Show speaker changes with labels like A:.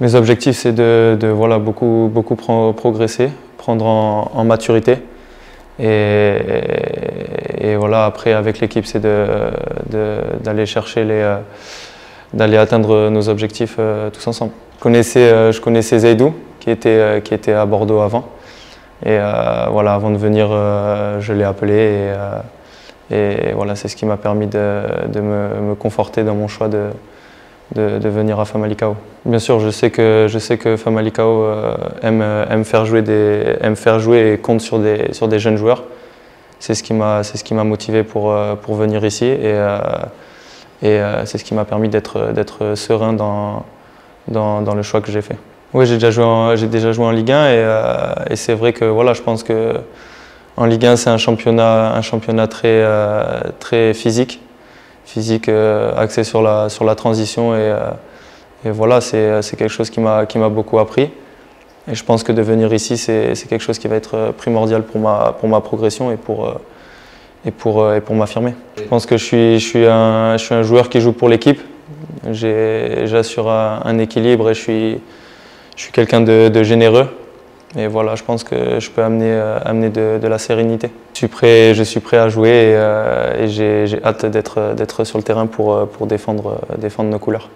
A: Mes objectifs, c'est de, de, voilà, beaucoup, beaucoup progresser, prendre en, maturité. Et, voilà, après, avec l'équipe, c'est d'aller chercher les. Euh, d'aller atteindre nos objectifs euh, tous ensemble. Je connaissais, euh, Zaidou, qui était, qui était à Bordeaux avant. Et voilà, avant de venir, je l'ai appelé. Et, voilà, c'est ce qui m'a permis de, de me, me, conforter dans mon choix de, de, venir à Famalicao. Bien sûr, je sais que, je sais que Famalicao euh, aime, faire jouer aime faire jouer et compte sur des, sur des jeunes joueurs. C'est ce qui m'a motivé pour, euh, pour venir ici et, euh, et c'est ce qui m'a permis d'être serein dans, dans, dans, le choix que j'ai fait. Oui, j'ai déjà, joué en, déjà joué en Ligue 1 et, et c'est vrai que voilà, je pense que en Ligue 1 c'est un championnat, un championnat très, très physique physique euh, axé sur la, transition. Et, euh, voilà, c'est quelque chose qui m'a beaucoup appris. Et je pense que de venir ici, c'est quelque chose qui va être primordial pour ma, progression et pour, euh, m'affirmer. Je pense que je suis, un, joueur qui joue pour l'équipe. J'assure un, équilibre et je suis, quelqu'un de, généreux. Et voilà, je pense que je peux amener, euh, de, la sérénité. Je suis prêt, à jouer et, euh, j'ai hâte d'être sur le terrain pour, défendre, défendre nos couleurs.